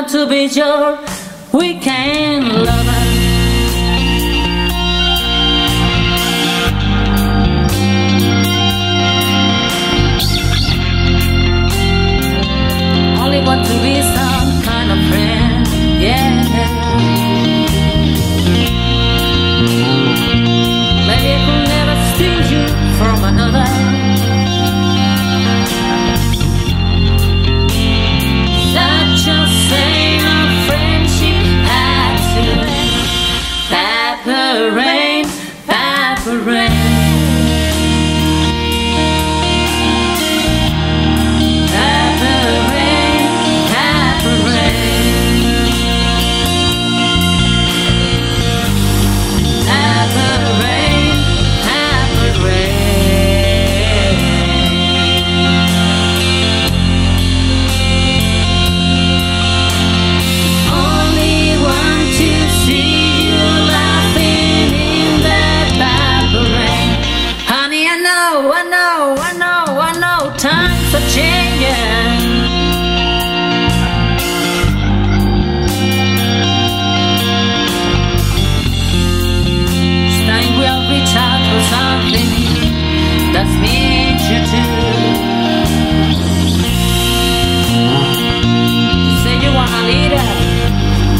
want to be your weekend lover. Only want to be some kind of friend, yeah. the rain.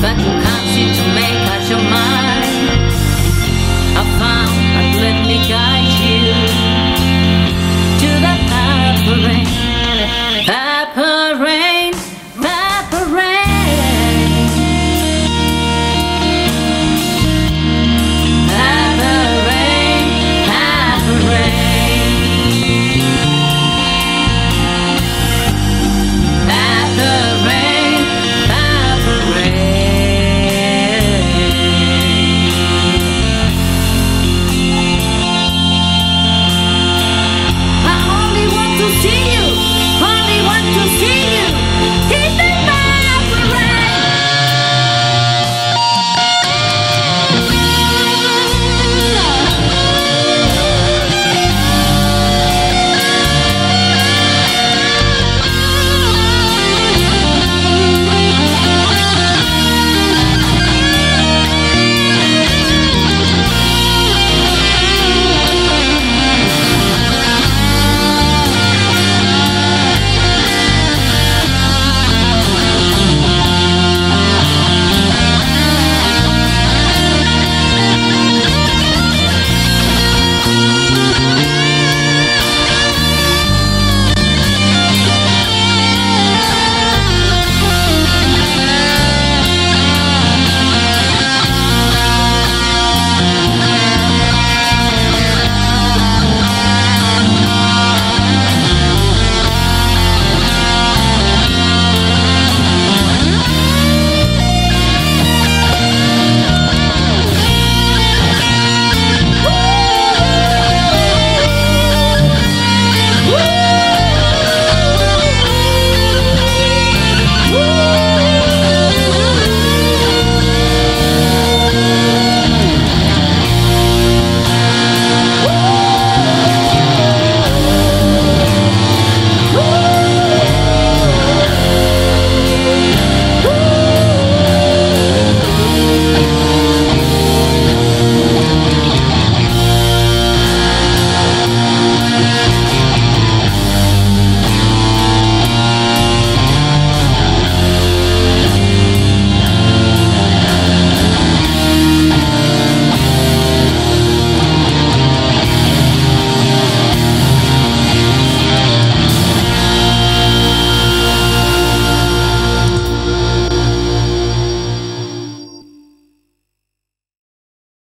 But